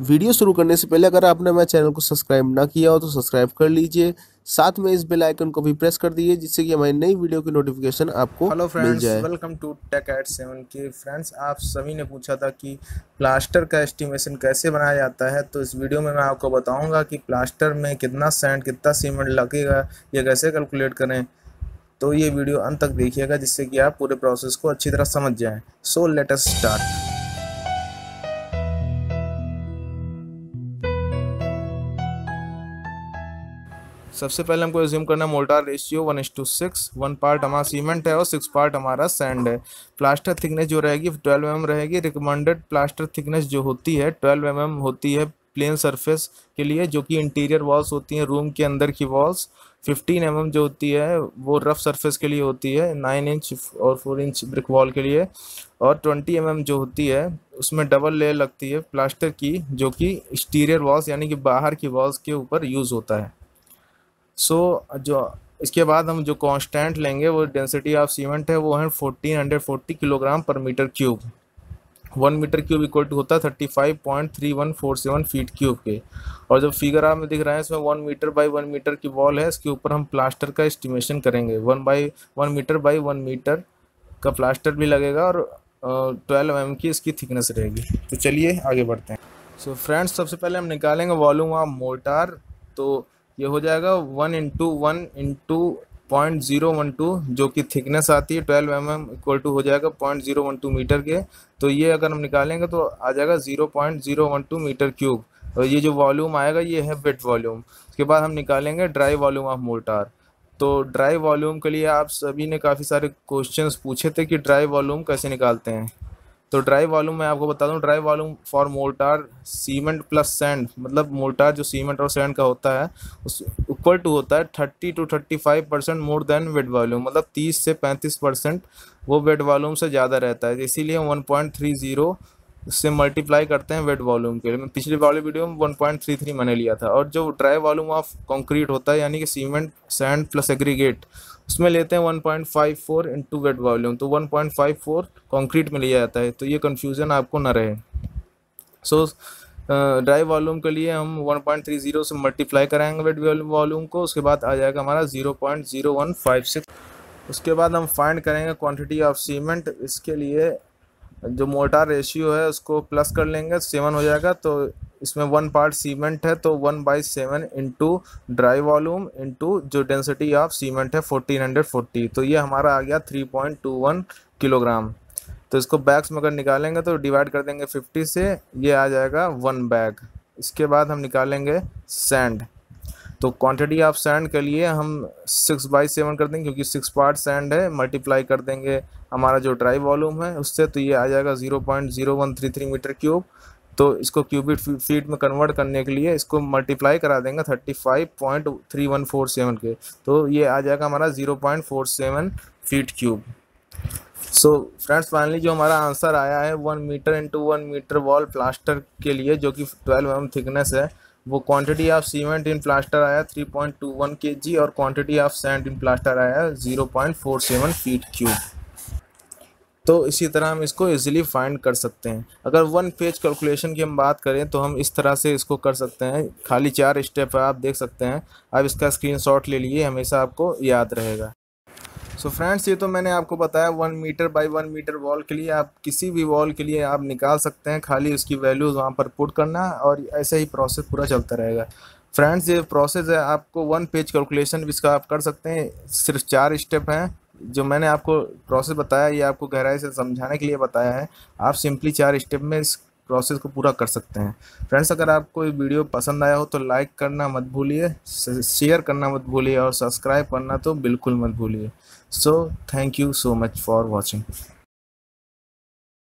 Video शुरू करने से पहले अगर आपने मेरे चैनल को सब्सक्राइब ना किया हो तो सब्सक्राइब कर लीजिए। साथ में इस बेल आइकन को भी प्रेस कर दीजिए जिससे कि हमारी नई वीडियो की नोटिफिकेशन आपको hello friends welcome to tech eight seven के। फ्रेंड्स आप सभी ने पूछा था कि प्लास्टर का एस्टिमेशन कैसे बनाया जाता है तो इस वीडियो में मैं आपको बताऊँगा कि प्लास्टर में कितना सैंड कितना सीमेंट लगेगा ये कैसे कैलकुलेट करें। तो ये वीडियो अंत तक देखिएगा जिससे कि आप पूरे प्रोसेस को अच्छी तरह समझ जाएँ। सो लेटेस्ट स्टार्ट सबसे पहले हमको एज्यूम करना है mortar ratio one is to six one part हमारा सीमेंट है और सिक्स पार्ट हमारा सैंड है। प्लास्टर थिकनेस जो रहेगी ट्वेल्व एम रहेगी। रिकमेंडेड प्लास्टर थिकनेस जो होती है ट्वेल्व एम होती है प्लेन सरफेस के लिए, जो कि इंटीरियर वॉल्स होती हैं रूम के अंदर की वॉल्स 15 एम जो होती है, वो रफ सरफेस के लिए होती है 9 इंच और 4 इंच ब्रिक वॉल के लिए। और 20 एम जो होती है, उसमें डबल लेयर लगती है प्लास्टर की, जो कि एक्सटीरियर वॉल्स यानी कि बाहर की वॉल्स के ऊपर यूज़ होता है। सो so, जो इसके बाद हम जो कांस्टेंट लेंगे वो डेंसिटी ऑफ़ सीमेंट है वो है fourteen hundred forty kilogram per metre cube one metre cube equal to होता है thirty five point three one four seven feet cube के. और जो फिगर आप दिख रहा है इसमें one metre by one metre की वॉल है इसके ऊपर हम प्लास्टर का एस्टिमेशन करेंगे. One by one metre by one metre का प्लास्टर भी लगेगा और ट्वेल्व एम की इसकी थिकनेस रहेगी. तो चलिए आगे बढ़ते हैं. सो so, फ्रेंड्स सबसे पहले हम निकालेंगे वॉल्यूम ऑफ़ मोटार तो ये हो जाएगा one into one into point zero one two, जो कि थिकनेस आती है twelve m m equal to हो जाएगा point zero one two metre के। तो ये अगर हम निकालेंगे तो आ जाएगा zero point zero one two metre cube. और ये जो वॉल्यूम आएगा, ये है वेट वॉल्यूम। उसके बाद हम निकालेंगे ड्राई वॉल्यूम ऑफ़ मोटार तो ड्राई वॉल्यूम के लिए आप सभी ने काफ़ी सारे क्वेश्चंस पूछे थे कि ड्राई वॉल्यूम कैसे निकालते हैं। तो ड्राई वॉल्यूम मैं आपको बता दूँ dry volume for mortar cement plus sand मतलब मोल्टार जो सीमेंट और सैंड का होता है, उस इक्वल टू होता है thirty two thirty five percent more than wet volume मतलब तीस से पैंतीस परसेंट वो वेट वॉल्यूम से ज़्यादा रहता है। इसीलिए वन पॉइंट थ्री ज़ीरो उससे मल्टीप्लाई करते हैं वेट वॉल्यूम के लिए। पिछले वाले वीडियो में वन पॉइंट थ्री थ्री मैंने लिया था। और जो ड्राई वॉल्यूम ऑफ़ कॉन्क्रीट होता है, यानी कि सीमेंट सैंड प्लस एग्रीगेट उसमें लेते हैं 1.54 पॉइंट इंटू वेट वॉल्यूम तो 1.54 पॉइंट फाइव फोर कॉन्क्रीट में लिया जाता है। तो ये कन्फ्यूज़न आपको ना रहे। सो ड्राई वॉल्यूम के लिए हम 1.30 से मल्टीप्लाई कराएँगे वेट वॉल्यूम को। उसके बाद आ जाएगा हमारा 0.0156 उसके बाद हम फाइंड करेंगे क्वांटिटी ऑफ़ सीमेंट इसके लिए जो मोटार रेशियो है उसको प्लस कर लेंगे, सेवन हो जाएगा तो इसमें वन पार्ट सीमेंट है तो one by seven into dry volume into जो डेंसिटी ऑफ़ सीमेंट है फोर्टीन हंड्रेड फोर्टी तो ये हमारा आ गया three point two one kilogram तो इसको बैग्स में अगर निकालेंगे तो डिवाइड कर देंगे फिफ्टी से, ये आ जाएगा वन बैग इसके बाद हम निकालेंगे सैंड तो क्वांटिटी ऑफ़ सैंड के लिए हम सिक्स बाई सेवन कर देंगे, क्योंकि सिक्स पार्ट सैंड है मल्टीप्लाई कर देंगे हमारा जो ड्राई वॉल्यूम है, उससे तो ये आ जाएगा zero point zero one three three metre cube तो इसको क्यूबिक फीट में कन्वर्ट करने के लिए इसको मल्टीप्लाई करा देंगे thirty five point three one four seven के. तो ये आ जाएगा हमारा zero point four seven feet cube so friends finally जो हमारा आंसर आया है one metre into one metre wall plaster के लिए, जो कि ट्वेल्व एम थिकनेस है वो quantity of cement in plaster आया 3.21 केजी और quantity of sand in plaster आया 0.47 फीट क्यूब तो इसी तरह हम इसको इजीली फाइंड कर सकते हैं। अगर वन पेज कैलकुलेशन की हम बात करें तो हम इस तरह से इसको कर सकते हैं। खाली चार स्टेप आप देख सकते हैं। आप इसका स्क्रीनशॉट ले लिए हमेशा आपको याद रहेगा। सो so फ्रेंड्स ये तो मैंने आपको बताया one metre by one metre wall के लिए आप किसी भी वॉल के लिए आप निकाल सकते हैं, खाली उसकी वैल्यूज़ वहाँ पर पुट करना और ऐसे ही प्रोसेस पूरा चलता रहेगा। फ्रेंड्स ये प्रोसेस है, आपको वन पेज कैलकुलेशन भी इसका आप कर सकते हैं, सिर्फ़ चार स्टेप हैं, जो मैंने आपको प्रोसेस बताया, ये आपको गहराई से समझाने के लिए बताया है। आप सिंपली चार स्टेप में इस प्रोसेस को पूरा कर सकते हैं। फ्रेंड्स अगर आपको ये वीडियो पसंद आया हो तो लाइक करना मत भूलिए शेयर करना मत भूलिए और सब्सक्राइब करना तो बिल्कुल मत भूलिए। So thank you so much for watching